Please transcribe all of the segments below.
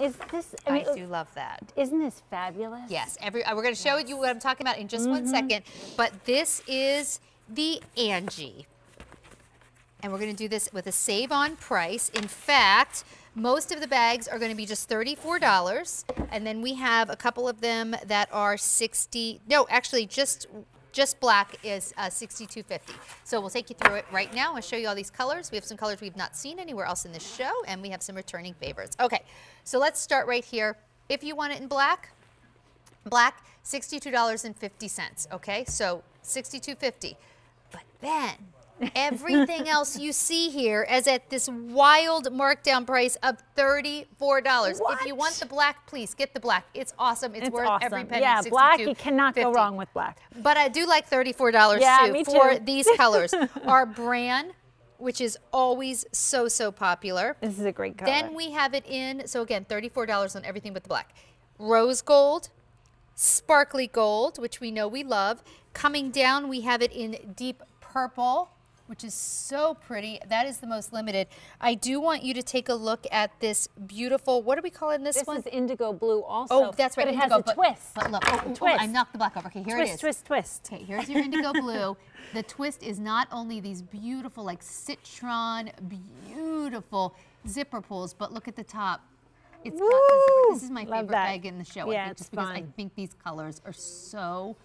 Is this, I, mean, I do love that. Isn't this fabulous? Yes, every, uh, we're going to show yes. you what I'm talking about in just mm -hmm. one mm-hmm. But this is the Angie. And we're going to do this with a save on price. In fact, most of the bags are going to be just $34. And then we have a couple of them that are 60, no, actually just just black is uh, 62.50. So we'll take you through it right now and show you all these colors. We have some colors we've not seen anywhere else in this show, and we have some returning favorites. Okay, so let's start right here. If you want it in black, black, $62.50, okay? So 62.50. But then Everything else you see here is at this wild markdown price of $34. What? If you want the black, please get the black. It's awesome. It's, it's worth awesome. every penny. Yeah, black, you cannot go wrong with black. But I do like $34 yeah, too, for too. these colors. Our brand which is always so, so popular. This is a great color. Then we have it in, so again, $34 on everything but the black. Rose gold, sparkly gold, which we know we love. Coming down, we have it in deep purple, which is so pretty. That is the most limited. I do want you to take a look at this beautiful, what are we calling this, this one? This is indigo blue also. Oh, that's right. But it indigo, has a twist. But look, oh, oh, twist. Oh, I knocked the black over. Okay, here twist, it is. Twist, twist, twist. Okay, here's your indigo blue. The twist is not only these beautiful, like citron, beautiful zipper pulls, but look at the top. It's Woo! got This is my favorite that. bag in the show. Yeah, I think, just because. I think these colors are so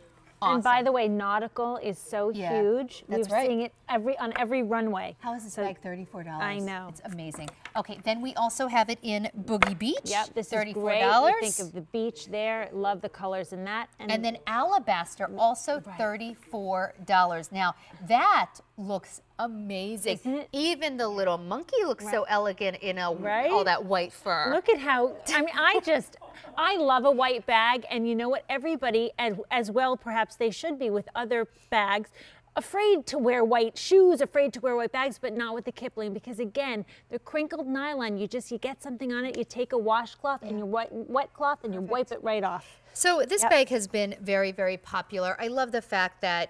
Awesome. And by the way, nautical is so yeah, huge. That's We're right. seeing it every on every runway. How is this so, bag $34? I know. It's amazing. Okay, then we also have it in Boogie Beach. Yep, this $34. is great. You think of the beach there. Love the colors in that. And, and then Alabaster, mm, also right. $34. Now, that looks amazing. Even the little monkey looks right. so elegant in a, right? all that white fur. Look at how, I mean, I just, I love a white bag, and you know what? Everybody, as, as well, perhaps they should be with other bags, afraid to wear white shoes, afraid to wear white bags, but not with the Kipling because again, the crinkled nylon, you just, you get something on it, you take a washcloth and your wet, wet cloth and you Perfect. wipe it right off. So this yep. bag has been very, very popular. I love the fact that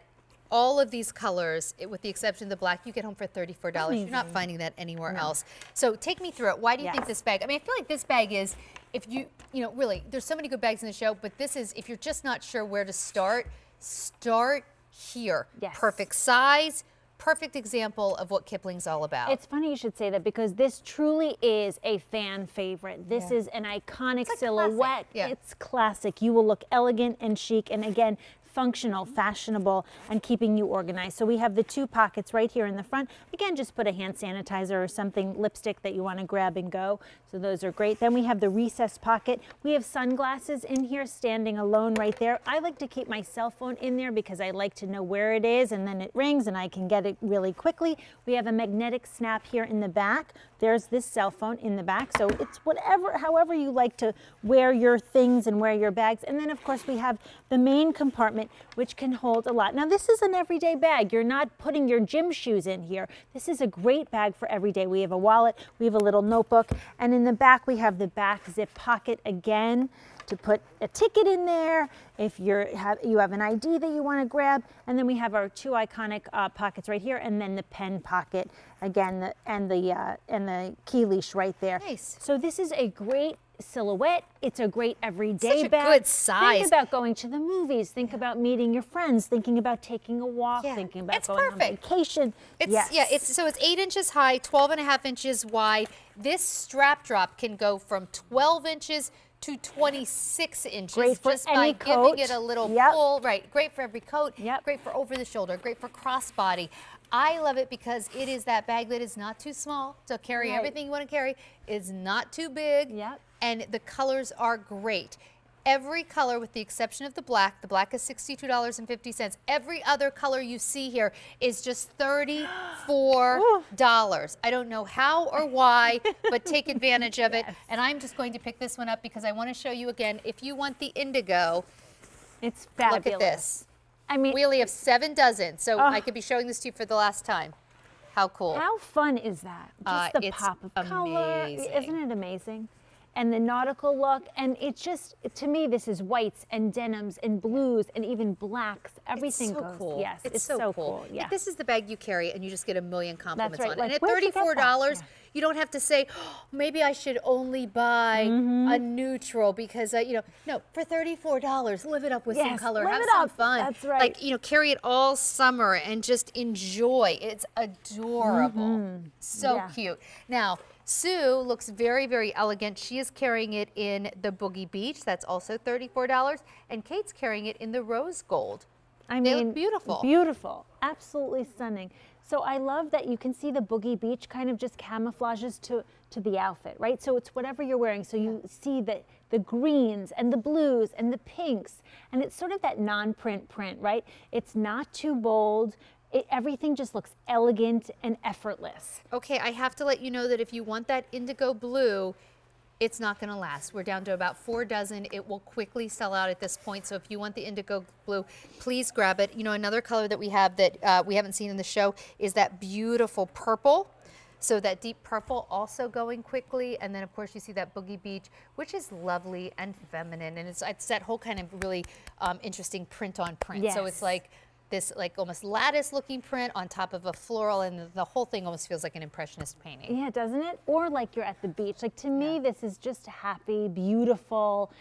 all of these colors, with the exception of the black, you get home for $34. Amazing. You're not finding that anywhere no. else. So take me through it. Why do you yes. think this bag, I mean, I feel like this bag is, if you, you know, really, there's so many good bags in the show, but this is, if you're just not sure where to start, start here. Yes. Perfect size, perfect example of what Kipling's all about. It's funny you should say that because this truly is a fan favorite. This yeah. is an iconic it's silhouette. Yeah. It's classic. You will look elegant and chic. And again, functional, fashionable, and keeping you organized. So we have the two pockets right here in the front. Again, just put a hand sanitizer or something, lipstick that you want to grab and go. So those are great. Then we have the recessed pocket. We have sunglasses in here standing alone right there. I like to keep my cell phone in there because I like to know where it is and then it rings and I can get it really quickly. We have a magnetic snap here in the back. There's this cell phone in the back. So it's whatever, however you like to wear your things and wear your bags. And then of course we have the main compartment which can hold a lot. Now this is an everyday bag. You're not putting your gym shoes in here. This is a great bag for everyday. We have a wallet, we have a little notebook, and in the back we have the back zip pocket again to put a ticket in there if you're have you have an ID that you want to grab and then we have our two iconic uh, pockets right here and then the pen pocket again the, and the uh, and the key leash right there nice so this is a great silhouette. It's a great everyday Such a bag. good size. Think about going to the movies. Think yeah. about meeting your friends. Thinking about taking a walk. Yeah. Thinking about it's going perfect. on vacation. It's, yes. Yeah, it's so it's eight inches high, 12 and a half inches wide. This strap drop can go from 12 inches to 26 inches great for just any by coat. giving it a little yep. pull. Right, great for every coat. Yep. Great for over the shoulder. Great for crossbody. I love it because it is that bag that is not too small to carry right. everything you want to carry. It's not too big. Yep. And the colors are great. Every color, with the exception of the black, the black is $62.50. Every other color you see here is just $34. I don't know how or why, but take advantage of it. Yes. And I'm just going to pick this one up because I want to show you again, if you want the indigo, it's fabulous. Look at this. I mean, we only have seven dozen, so oh. I could be showing this to you for the last time. How cool. How fun is that? Just uh, the pop of amazing. color. Isn't it amazing? And the nautical look. And it's just, to me, this is whites and denims and blues and even blacks. Everything it's so goes. cool. Yes, it's, it's, so, cool. cool. Yeah. Like, this is the bag you carry, and you just get a million compliments right. on it. Like, and at where'd you thirty-four dollars, Yeah. you don't have to say, oh, maybe I should only buy Mm-hmm. a neutral because uh, you know, no, for thirty-four dollars, live it up with some color, have some up. fun. That's right. Like you know, carry it all summer and just enjoy. It's adorable, so Mm-hmm. Yeah. cute. Now. Sue looks very, very elegant. She is carrying it in the Boogie Beach. That's also $34. And Kate's carrying it in the rose gold. I They mean, beautiful. Beautiful, absolutely stunning. So I love that you can see the boogie beach kind of just camouflages to to the outfit, right? So it's whatever you're wearing. So you see the the greens and the blues and the pinks, and it's sort of that non-print print, right? It's not too bold. It, everything just looks elegant and effortless. Okay, I have to let you know that if you want that indigo blue, it's not going to last. We're down to about four dozen. It will quickly sell out at this point. So if you want the indigo blue, please grab it. You know, another color that we have that uh, we haven't seen in the show is that beautiful purple. So that deep purple also going quickly. And then of course you see that Boogie Beach, which is lovely and feminine. And it's, it's that whole kind of really um, interesting print on print. So it's like this like almost lattice looking print on top of a floral and the, the whole thing almost feels like an impressionist painting. Yeah, doesn't it? Or like you're at the beach. Like to me, this is just happy, beautiful,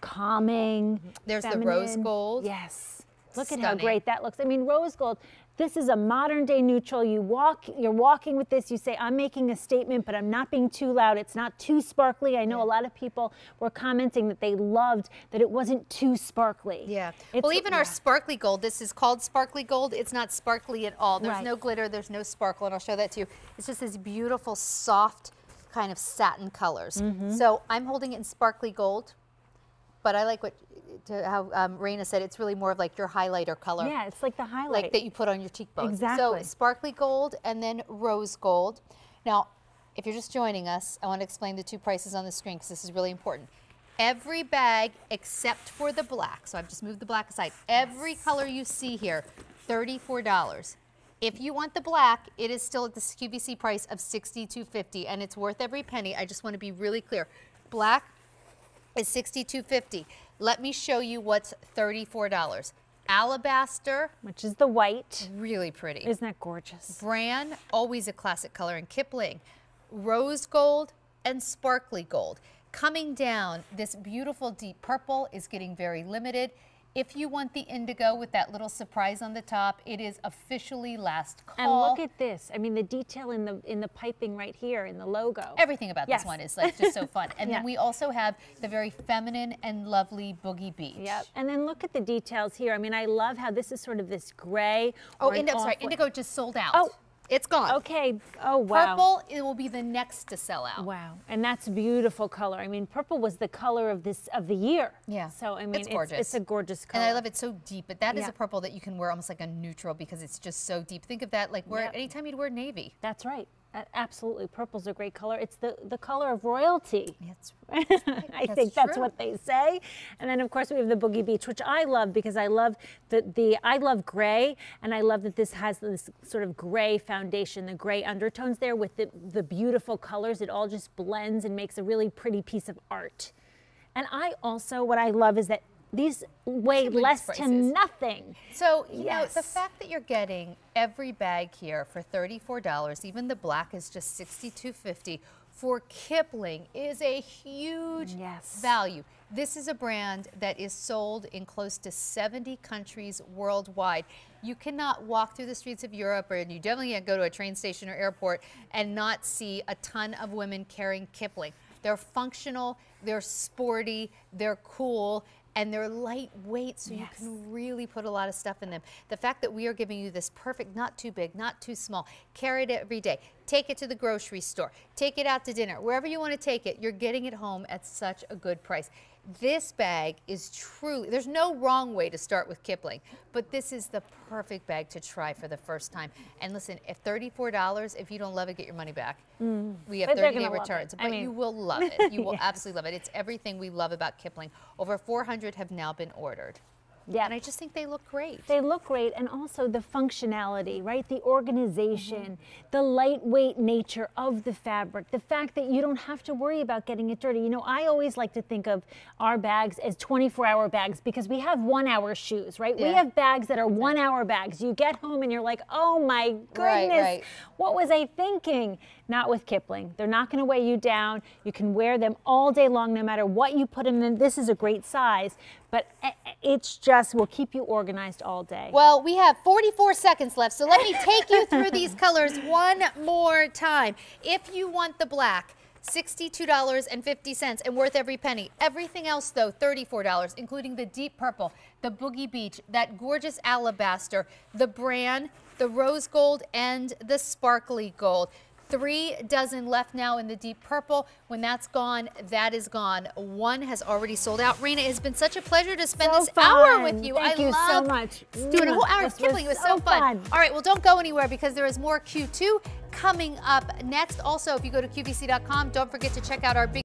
calming. There's the rose gold. Yes. Look at how great that looks. I mean, rose gold. This is a modern day neutral. You walk, you're walking with this. You say, I'm making a statement, but I'm not being too loud. It's not too sparkly. I know a lot of people were commenting that they loved that it wasn't too sparkly. Yeah. It's- well, even our sparkly gold, this is called sparkly gold. It's not sparkly at all. There's Right. no glitter, there's no sparkle, and I'll show that to you. It's just this beautiful, soft kind of satin colors. Mm-hmm. So I'm holding it in sparkly gold, but I like what to how um, Raina said. It's really more of like your highlighter color. Yeah, it's like the highlight. like that you put on your cheekbones. Exactly. So sparkly gold and then rose gold. Now, if you're just joining us, I want to explain the two prices on the screen because this is really important. Every bag except for the black, so I've just moved the black aside. Every color you see here, $34. If you want the black, it is still at the QVC price of $62.50 and it's worth every penny. I just want to be really clear. Black is $62.50. Let me show you what's $34. Alabaster, which is the white. really pretty. Isn't that gorgeous? Bran, always a classic color, in Kipling. Rose gold and sparkly gold. Coming down, this beautiful deep purple is getting very limited. If you want the indigo with that little surprise on the top, it is officially last call. And look at this. I mean, the detail in the in the piping right here in the logo. Everything about Yes. this one is like just so fun. And Yeah. then we also have the very feminine and lovely Boogie Beach. Yep. And then look at the details here. I mean, I love how this is sort of this gray. Oh, Indigo, sorry, Indigo just sold out. Oh. It's gone. Okay. Oh, wow. Purple, it will be the next to sell out. Wow. And that's a beautiful color. I mean, purple was the color of this of the year. Yeah. So I mean, It's gorgeous. It's, a gorgeous color. And I love it so deep, but that is Yeah. a purple that you can wear almost like a neutral because it's just so deep. Think of that like where Yep. anytime you'd wear navy. That's right. Absolutely. Purple's a great color. It's the, the color of royalty. It's I That's think that's true. what they say. And then of course we have the Boogie Beach, which I love because I love the, the I love gray and I love that this has this sort of gray foundation, the gray undertones there with the, the beautiful colors. It all just blends and makes a really pretty piece of art. And I also, what I love is that these weigh less to nothing. So, you know, the fact that you're getting every bag here for $34, even the black is just $62.50 for Kipling is a huge Yes. value. This is a brand that is sold in close to 70 countries worldwide. You cannot walk through the streets of Europe, or you definitely can't go to a train station or airport and not see a ton of women carrying Kipling. They're functional, they're sporty, they're cool, and they're lightweight, so you can really put a lot of stuff in them. The fact that we are giving you this perfect, not too big, not too small, carry it every day, take it to the grocery store, take it out to dinner, wherever you want to take it, you're getting it home at such a good price. This bag is truly, there's no wrong way to start with Kipling, but this is the perfect bag to try for the first time. And listen, at $34, if you don't love it, get your money back. Mm. We have But 30 day gonna love it. returns, but mean- you will love it. You will absolutely love it. It's everything we love about Kipling. Over 400 have now been ordered. Yeah. And I just think they look great. They look great, and also the functionality, right? The organization, mm-hmm. the lightweight nature of the fabric, the fact that you don't have to worry about getting it dirty. You know, I always like to think of our bags as 24 hour bags because we have one hour shoes, right? We have bags that are one hour bags. You get home and you're like, oh my goodness, Right, right. what was I thinking? Not with Kipling. They're not going to weigh you down. You can wear them all day long, no matter what you put them in. This is a great size, but it's just will keep you organized all day. Well, we have 44 seconds left, so let me take you through these colors one more time. If you want the black, $62.50 and worth every penny. Everything else, though, $34, including the deep purple, the boogie beach, that gorgeous alabaster, the bran, the rose gold, and the sparkly gold. Three dozen left now in the deep purple. When that's gone, that is gone. One has already sold out. Raina, it has been such a pleasure to spend So this hour with you. Thank I you so much. doing a whole hour mm, This of Kipling. It was was so so fun. fun. All right, well, don't go anywhere because there is more Q2 coming up next. Also, if you go to QVC.com, don't forget to check out our big